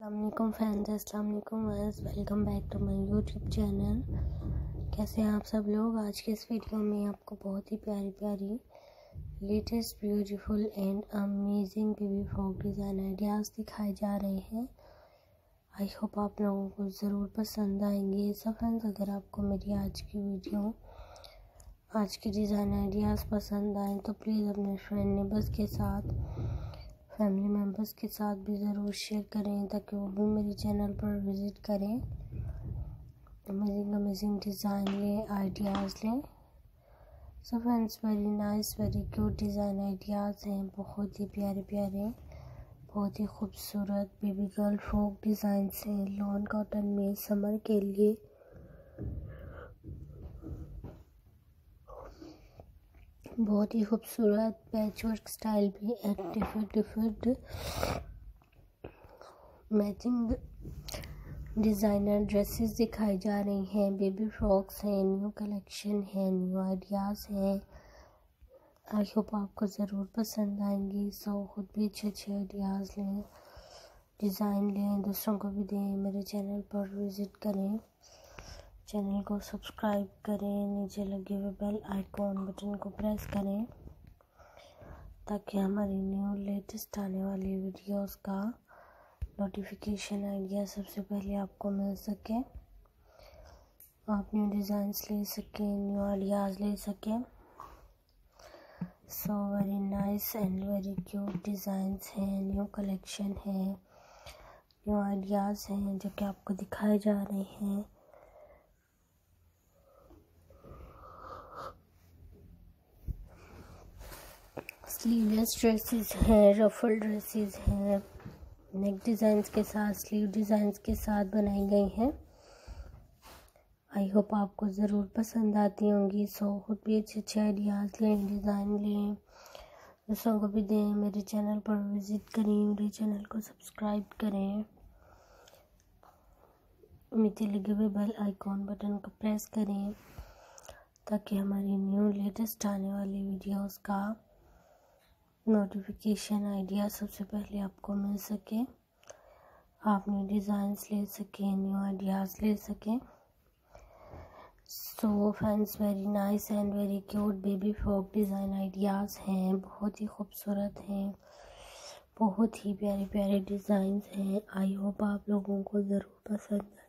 अल्लाम friends अस्सलाम वालेकुम welcome back to my YouTube channel कैसे हैं आप सब लोग? आज के इस वीडियो में आपको बहुत ही प्यारी प्यारी latest beautiful and amazing baby frock design ideas दिखाए जा रहे हैं। आई होप आप लोगों को ज़रूर पसंद आएँगे। सब फ्रेंड्स अगर आपको मेरी आज की वीडियो आज के डिज़ाइन आइडियाज़ पसंद आए तो प्लीज़ अपने फ्रेंड नेबर्स के साथ फैमिली मेंबर्स के साथ भी ज़रूर शेयर करें ताकि वो भी मेरे चैनल पर विज़िट करें। अमेजिंग अमेजिंग डिज़ाइन लें आइडियाज़ लें। So friends very nice very cute design ideas हैं। बहुत ही प्यारे प्यारे, बहुत ही खूबसूरत बेबी गर्ल फ्रॉक डिज़ाइंस हैं। लॉन कॉटन में समर के लिए बहुत ही खूबसूरत पैच वर्क स्टाइल भी एक different different matching designer dresses दिखाई जा रही हैं। बेबी फ्रॉक्स हैं न्यू कलेक्शन है न्यू आइडियाज़ हैं। आई होप आपको ज़रूर पसंद आएँगी। सो खुद भी अच्छे अच्छे आइडियाज़ लें डिज़ाइन लें, दूसरों को भी दें। मेरे चैनल पर विज़िट करें। चैनल को सब्सक्राइब करें, नीचे लगे हुए बेल आइकॉन बटन को प्रेस करें, ताकि हमारी न्यू लेटेस्ट आने वाली वीडियोस का नोटिफिकेशन आइडिया सबसे पहले आपको मिल सके। आप न्यू डिज़ाइंस ले सकें न्यू आइडियाज़ ले सकें। So very nice and very cute designs हैं न्यू कलेक्शन है न्यू आइडियाज़ हैं, जो कि आपको दिखाए जा रहे हैं। स्लीवलेस ड्रेसेस हैं रफल ड्रेसेस हैं नेक डिज़ाइंस के साथ स्लीव डिज़ाइंस के साथ बनाई गई हैं। आई होप आपको ज़रूर पसंद आती होंगी। सो खुद भी अच्छे अच्छे आइडियाज़ लें डिज़ाइन लें। दूसरों को भी दें, मेरे चैनल पर विज़िट करें, मेरे चैनल को सब्सक्राइब करें। नीचे लगे हुए बेल आइकॉन बटन को प्रेस करें, ताकि हमारी न्यू लेटेस्ट आने वाली वीडियोस का नोटिफिकेशन आइडिया सबसे पहले आपको मिल सके। आप न्यू डिज़ाइंस ले सकें न्यू आइडियाज़ ले सकें। So friends very nice and very cute baby frock design ideas हैं। बहुत ही खूबसूरत हैं। बहुत ही प्यारे प्यारे डिज़ाइंस हैं। आई होप आप लोगों को ज़रूर पसंद आए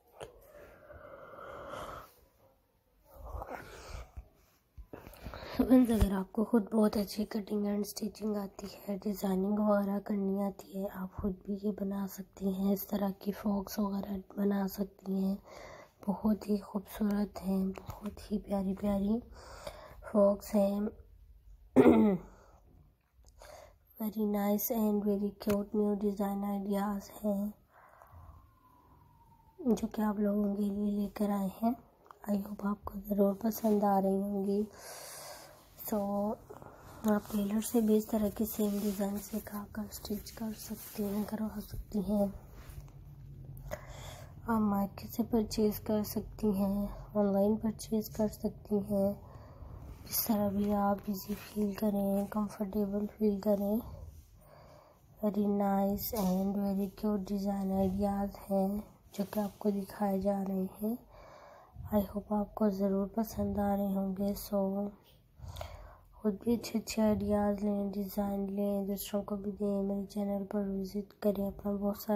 फ्रेंड्स अगर आपको खुद बहुत अच्छी कटिंग एंड स्टिचिंग आती है डिज़ाइनिंग वगैरह करनी आती है, आप खुद भी ये बना सकती हैं, इस तरह की फ्रॉक्स वगैरह बना सकती हैं। बहुत ही खूबसूरत हैं, बहुत ही प्यारी प्यारी फ्रॉक्स हैं। Very nice and very cute new design ideas हैं, जो कि आप लोगों के लिए लेकर आए हैं। आई होप आपको ज़रूर पसंद आ रही होंगी। सो आप टेलर से भी इस तरह की सेम डिज़ाइन सिखा कर स्टिच कर सकते हैं करवा सकती हैं। आप मार्केट से परचेज़ कर सकती हैं ऑनलाइन परचेज़ कर सकती हैं। इस तरह भी आप इजी फील करें कंफर्टेबल फील करें। Very nice and very cute design ideas हैं जो कि आपको दिखाए जा रहे हैं। आई होप आपको ज़रूर पसंद आ रहे होंगे सो खुद भी अच्छे अच्छे आइडियाज़ लें, डिज़ाइन लें, दूसरों को भी दें, मेरे चैनल पर विज़िट करें अपना बहुत सारा